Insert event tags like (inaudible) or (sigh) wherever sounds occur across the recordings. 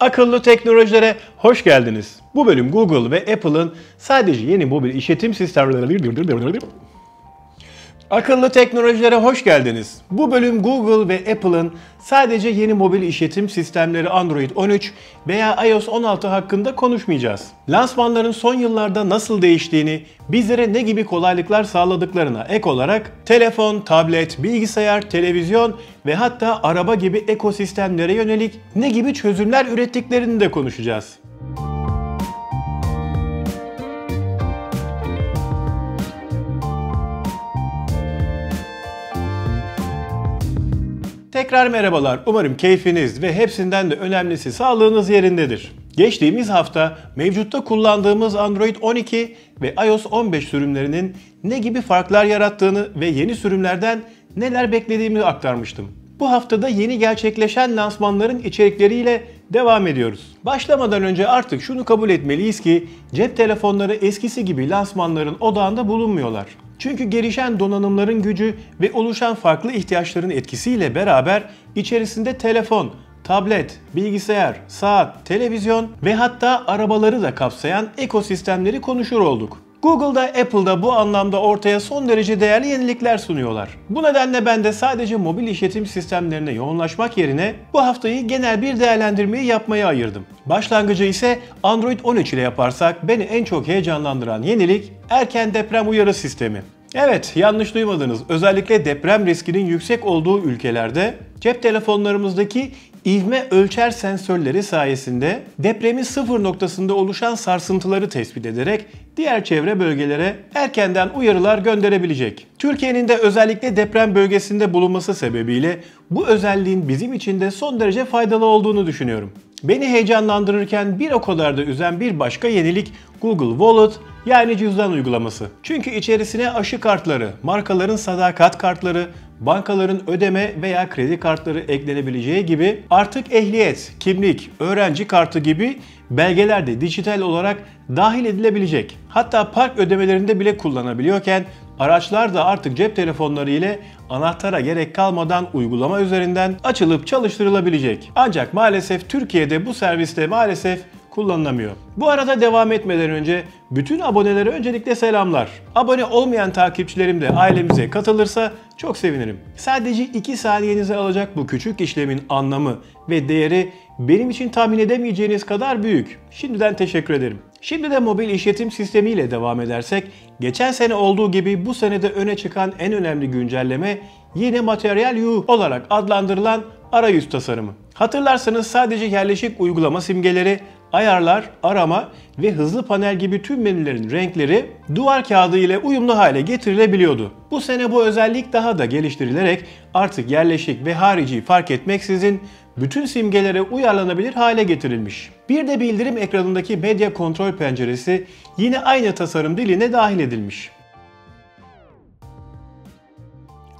Akıllı teknolojilere hoş geldiniz. Bu bölüm Google ve Apple'ın sadece yeni mobil işletim sistemleri Akıllı teknolojilere hoş geldiniz. Bu bölüm Google ve Apple'ın sadece yeni mobil işletim sistemleri Android 13 veya iOS 16 hakkında konuşmayacağız. Lansmanların son yıllarda nasıl değiştiğini, bizlere ne gibi kolaylıklar sağladıklarına ek olarak telefon, tablet, bilgisayar, televizyon ve hatta araba gibi ekosistemlere yönelik ne gibi çözümler ürettiklerini de konuşacağız. Tekrar merhabalar. Umarım keyfiniz ve hepsinden de önemlisi sağlığınız yerindedir. Geçtiğimiz hafta mevcutta kullandığımız Android 12 ve iOS 15 sürümlerinin ne gibi farklar yarattığını ve yeni sürümlerden neler beklediğimi aktarmıştım. Bu haftada yeni gerçekleşen lansmanların içerikleriyle devam ediyoruz. Başlamadan önce artık şunu kabul etmeliyiz ki cep telefonları eskisi gibi lansmanların odağında bulunmuyorlar. Çünkü gelişen donanımların gücü ve oluşan farklı ihtiyaçların etkisiyle beraber içerisinde telefon, tablet, bilgisayar, saat, televizyon ve hatta arabaları da kapsayan ekosistemleri konuşur olduk. Google'da, Apple'da bu anlamda ortaya son derece değerli yenilikler sunuyorlar. Bu nedenle ben de sadece mobil işletim sistemlerine yoğunlaşmak yerine bu haftayı genel bir değerlendirmeyi yapmaya ayırdım. Başlangıcı ise Android 13 ile yaparsak beni en çok heyecanlandıran yenilik erken deprem uyarı sistemi. Evet, yanlış duymadınız. Özellikle deprem riskinin yüksek olduğu ülkelerde cep telefonlarımızdaki ivme ölçer sensörleri sayesinde depremin sıfır noktasında oluşan sarsıntıları tespit ederek diğer çevre bölgelere erkenden uyarılar gönderebilecek. Türkiye'nin de özellikle deprem bölgesinde bulunması sebebiyle bu özelliğin bizim için de son derece faydalı olduğunu düşünüyorum. Beni heyecanlandırırken bir o kadar da üzen bir başka yenilik Google Wallet yani cüzdan uygulaması. Çünkü içerisine aşı kartları, markaların sadakat kartları, bankaların ödeme veya kredi kartları eklenebileceği gibi artık ehliyet, kimlik, öğrenci kartı gibi belgeler de dijital olarak dahil edilebilecek. Hatta park ödemelerinde bile kullanabiliyorken araçlar da artık cep telefonları ile anahtara gerek kalmadan uygulama üzerinden açılıp çalıştırılabilecek. Ancak maalesef Türkiye'de bu serviste maalesef kullanılamıyor. Bu arada devam etmeden önce bütün abonelere öncelikle selamlar. Abone olmayan takipçilerim de ailemize katılırsa çok sevinirim. Sadece 2 saniyenizi alacak bu küçük işlemin anlamı ve değeri benim için tahmin edemeyeceğiniz kadar büyük. Şimdiden teşekkür ederim. Şimdi de mobil işletim sistemiyle devam edersek, geçen sene olduğu gibi bu senede öne çıkan en önemli güncelleme yine Material U olarak adlandırılan arayüz tasarımı. Hatırlarsanız sadece yerleşik uygulama simgeleri ayarlar, arama ve hızlı panel gibi tüm menülerin renkleri duvar kağıdı ile uyumlu hale getirilebiliyordu. Bu sene bu özellik daha da geliştirilerek artık yerleşik ve harici fark etmeksizin bütün simgelere uyarlanabilir hale getirilmiş. Bir de bildirim ekranındaki medya kontrol penceresi yine aynı tasarım diline dahil edilmiş.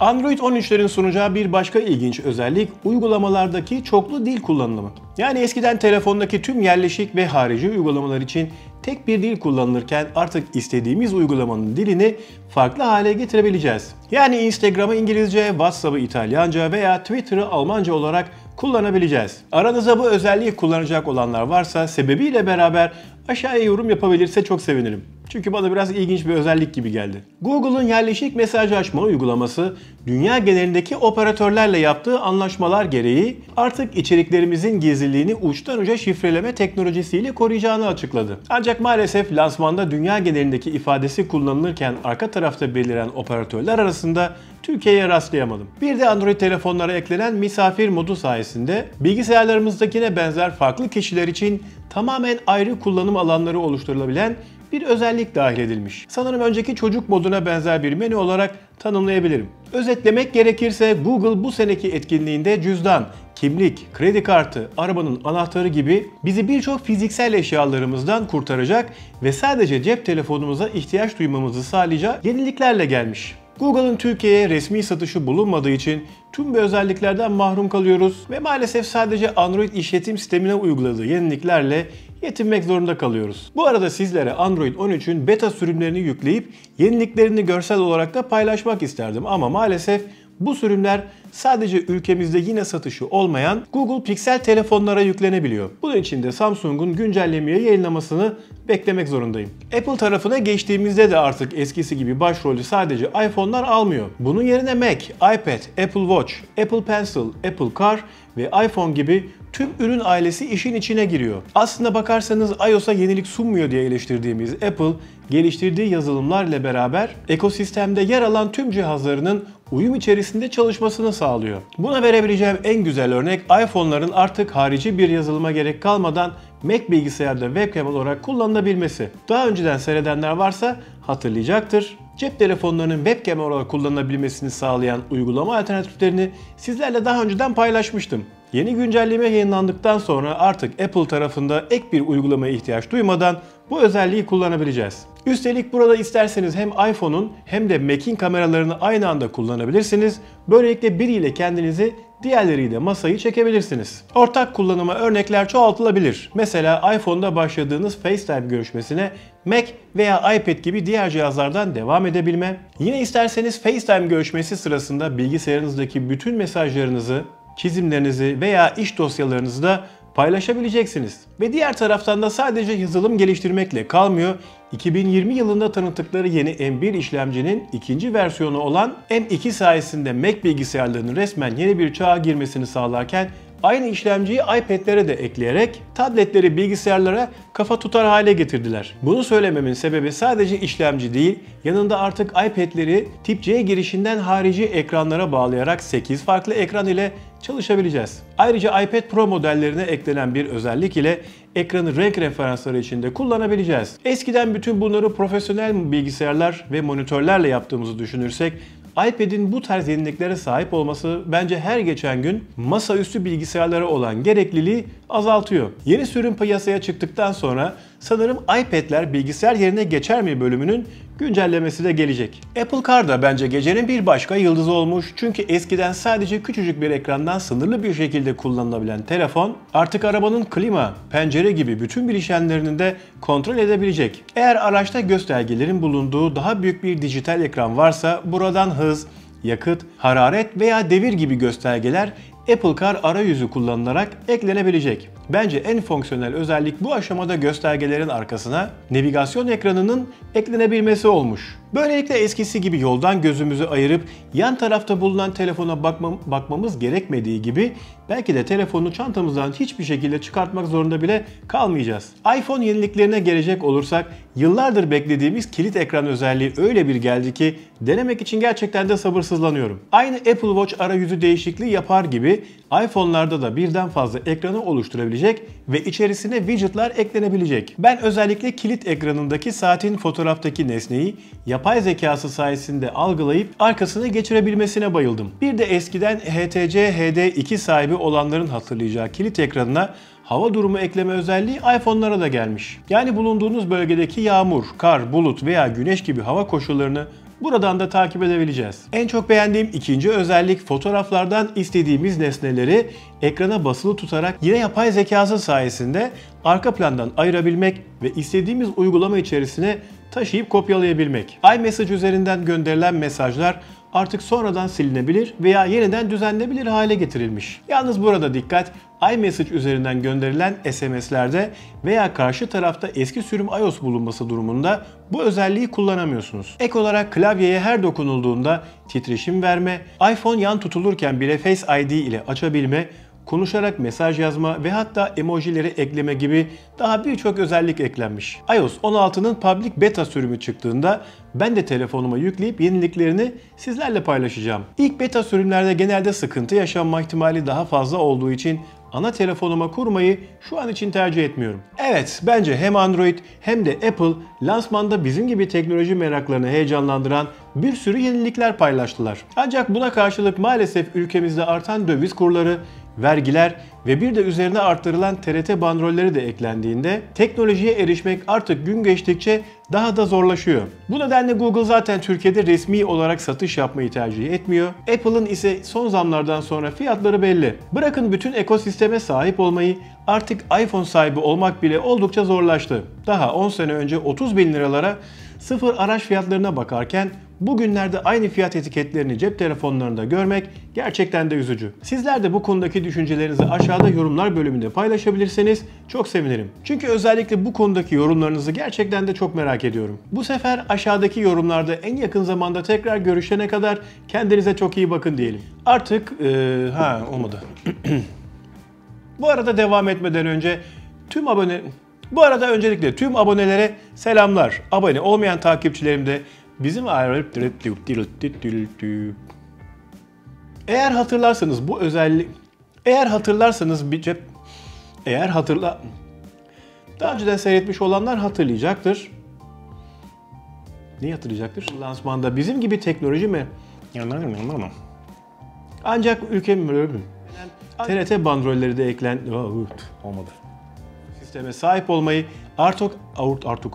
Android 13'lerin sunacağı bir başka ilginç özellik uygulamalardaki çoklu dil kullanımı. Yani eskiden telefondaki tüm yerleşik ve harici uygulamalar için tek bir dil kullanılırken artık istediğimiz uygulamanın dilini farklı hale getirebileceğiz. Yani Instagram'ı İngilizce, WhatsApp'ı İtalyanca veya Twitter'ı Almanca olarak kullanabileceğiz. Aranızda bu özelliği kullanacak olanlar varsa sebebiyle beraber aşağıya yorum yapabilirse çok sevinirim. Çünkü bana biraz ilginç bir özellik gibi geldi. Google'ın yerleşik mesajlaşma uygulaması dünya genelindeki operatörlerle yaptığı anlaşmalar gereği artık içeriklerimizin gizliliğini uçtan uca şifreleme teknolojisiyle koruyacağını açıkladı. Ancak maalesef lansmanda dünya genelindeki ifadesi kullanılırken arka tarafta beliren operatörler arasında Türkiye'ye rastlayamadım. Bir de Android telefonlara eklenen misafir modu sayesinde bilgisayarlarımızdakine benzer farklı kişiler için tamamen ayrı kullanım alanları oluşturulabilen bir özellik dahil edilmiş. Sanırım önceki çocuk moduna benzer bir menü olarak tanımlayabilirim. Özetlemek gerekirse Google bu seneki etkinliğinde cüzdan, kimlik, kredi kartı, arabanın anahtarı gibi bizi birçok fiziksel eşyalarımızdan kurtaracak ve sadece cep telefonumuza ihtiyaç duymamızı sağlayacak yeniliklerle gelmiş. Google'ın Türkiye'ye resmi satışı bulunmadığı için tüm bu özelliklerden mahrum kalıyoruz ve maalesef sadece Android işletim sistemine uyguladığı yeniliklerle yetinmek zorunda kalıyoruz. Bu arada sizlere Android 13'ün beta sürümlerini yükleyip yeniliklerini görsel olarak da paylaşmak isterdim ama maalesef Bu sürümler sadece ülkemizde yine satışı olmayan Google Pixel telefonlara yüklenebiliyor. Bunun için de Samsung'un güncellemeyi yayınlamasını beklemek zorundayım. Apple tarafına geçtiğimizde de artık eskisi gibi başrolü sadece iPhone'lar almıyor. Bunun yerine Mac, iPad, Apple Watch, Apple Pencil, Apple Car ve iPhone gibi tüm ürün ailesi işin içine giriyor. Aslında bakarsanız iOS'a yenilik sunmuyor diye eleştirdiğimiz Apple, geliştirdiği yazılımlar ile beraber ekosistemde yer alan tüm cihazlarının uyum içerisinde çalışmasını sağlıyor. Buna verebileceğim en güzel örnek iPhone'ların artık harici bir yazılıma gerek kalmadan Mac bilgisayarda webcam olarak kullanılabilmesi. Daha önceden seyredenler varsa hatırlayacaktır. Cep telefonlarının webcam olarak kullanılabilmesini sağlayan uygulama alternatiflerini sizlerle daha önceden paylaşmıştım. Yeni güncelleme yayınlandıktan sonra artık Apple tarafında ek bir uygulamaya ihtiyaç duymadan bu özelliği kullanabileceğiz. Üstelik burada isterseniz hem iPhone'un hem de Mac'in kameralarını aynı anda kullanabilirsiniz. Böylelikle biriyle kendinizi diğerleriyle masayı çekebilirsiniz. Ortak kullanıma örnekler çoğaltılabilir. Mesela iPhone'da başladığınız FaceTime görüşmesine Mac veya iPad gibi diğer cihazlardan devam edebilme. Yine isterseniz FaceTime görüşmesi sırasında bilgisayarınızdaki bütün mesajlarınızı, çizimlerinizi veya iş dosyalarınızı da paylaşabileceksiniz. Ve diğer taraftan da sadece yazılım geliştirmekle kalmıyor. 2020 yılında tanıttıkları yeni M1 işlemcinin ikinci versiyonu olan M2 sayesinde Mac bilgisayarlarının resmen yeni bir çağa girmesini sağlarken aynı işlemciyi iPad'lere de ekleyerek tabletleri bilgisayarlara kafa tutar hale getirdiler. Bunu söylememin sebebi sadece işlemci değil, yanında artık iPad'leri tip C girişinden harici ekranlara bağlayarak 8 farklı ekran ile çalışabileceğiz. Ayrıca iPad Pro modellerine eklenen bir özellik ile ekranı renk referansları içinde kullanabileceğiz. Eskiden bütün bunları profesyonel bilgisayarlar ve monitörlerle yaptığımızı düşünürsek iPad'in bu tarz yeniliklere sahip olması bence her geçen gün masaüstü bilgisayarlara olan gerekliliği azaltıyor. Yeni sürüm piyasaya çıktıktan sonra sanırım iPad'ler bilgisayar yerine geçer mi bölümünün güncellemesi de gelecek. Apple Car da bence gecenin bir başka yıldızı olmuş çünkü eskiden sadece küçücük bir ekrandan sınırlı bir şekilde kullanılabilen telefon artık arabanın klima, pencere gibi bütün bileşenlerini de kontrol edebilecek. Eğer araçta göstergelerin bulunduğu daha büyük bir dijital ekran varsa buradan hız, yakıt, hararet veya devir gibi göstergeler Apple Car arayüzü kullanılarak eklenebilecek. Bence en fonksiyonel özellik bu aşamada göstergelerin arkasına navigasyon ekranının eklenebilmesi olmuş. Böylelikle eskisi gibi yoldan gözümüzü ayırıp yan tarafta bulunan telefona bakmam, bakmamız gerekmediği gibi belki de telefonu çantamızdan hiçbir şekilde çıkartmak zorunda bile kalmayacağız. iPhone yeniliklerine gelecek olursak yıllardır beklediğimiz kilit ekran özelliği öyle bir geldi ki denemek için gerçekten de sabırsızlanıyorum. Aynı Apple Watch arayüzü değişikliği yapar gibi iPhone'larda da birden fazla ekranı oluşturabilecek ve içerisine widgetlar eklenebilecek. Ben özellikle kilit ekranındaki saatin fotoğraftaki nesneyi yapay zekası sayesinde algılayıp arkasına geçirebilmesine bayıldım. Bir de eskiden HTC HD2 sahibi olanların hatırlayacağı kilit ekranına hava durumu ekleme özelliği iPhone'lara da gelmiş. Yani bulunduğunuz bölgedeki yağmur, kar, bulut veya güneş gibi hava koşullarını Buradan da takip edebileceğiz. En çok beğendiğim ikinci özellik fotoğraflardan istediğimiz nesneleri ekrana basılı tutarak yine yapay zekası sayesinde arka plandan ayırabilmek ve istediğimiz uygulama içerisine taşıyıp kopyalayabilmek. iMessage üzerinden gönderilen mesajlar artık sonradan silinebilir veya yeniden düzenlenebilir hale getirilmiş. Yalnız burada dikkat iMessage üzerinden gönderilen SMS'lerde veya karşı tarafta eski sürüm iOS bulunması durumunda bu özelliği kullanamıyorsunuz. Ek olarak klavyeye her dokunulduğunda titreşim verme, iPhone yan tutulurken bile Face ID ile açabilme, konuşarak mesaj yazma ve hatta emojileri ekleme gibi daha birçok özellik eklenmiş. iOS 16'nın public beta sürümü çıktığında ben de telefonuma yükleyip yeniliklerini sizlerle paylaşacağım. İlk beta sürümlerde genelde sıkıntı yaşanma ihtimali daha fazla olduğu için ana telefonuma kurmayı şu an için tercih etmiyorum. Evet, bence hem Android hem de Apple lansmanda bizim gibi teknoloji meraklarını heyecanlandıran bir sürü yenilikler paylaştılar. Ancak buna karşılık maalesef ülkemizde artan döviz kurları vergiler ve bir de üzerine arttırılan TRT bandrolleri de eklendiğinde teknolojiye erişmek artık gün geçtikçe daha da zorlaşıyor. Bu nedenle Google zaten Türkiye'de resmi olarak satış yapmayı tercih etmiyor. Apple'ın ise son zamlardan sonra fiyatları belli. Bırakın bütün ekosisteme sahip olmayı artık iPhone sahibi olmak bile oldukça zorlaştı. Daha 10 sene önce 30 bin liralara sıfır araç fiyatlarına bakarken Bugünlerde aynı fiyat etiketlerini cep telefonlarında görmek gerçekten de üzücü. Sizler de bu konudaki düşüncelerinizi aşağıda yorumlar bölümünde paylaşabilirseniz çok sevinirim. Çünkü özellikle bu konudaki yorumlarınızı gerçekten de çok merak ediyorum. Bu sefer aşağıdaki yorumlarda en yakın zamanda tekrar görüşene kadar kendinize çok iyi bakın diyelim. Artık eee, ha olmadı. (clears throat) Bu arada devam etmeden önce tüm abone bu arada öncelikle tüm abonelere selamlar. Abone olmayan takipçilerim de bizim eğer hatırlarsanız bu özellik eğer hatırlarsanız bir cep eğer hatırla daha önceden seyretmiş olanlar hatırlayacaktır. Neyi hatırlayacaktır? Lansmanda bizim gibi teknoloji mi? Ancak ülkemin TRT bandrolleri de eklen... Olmadı. Sisteme sahip olmayı artık Art, artık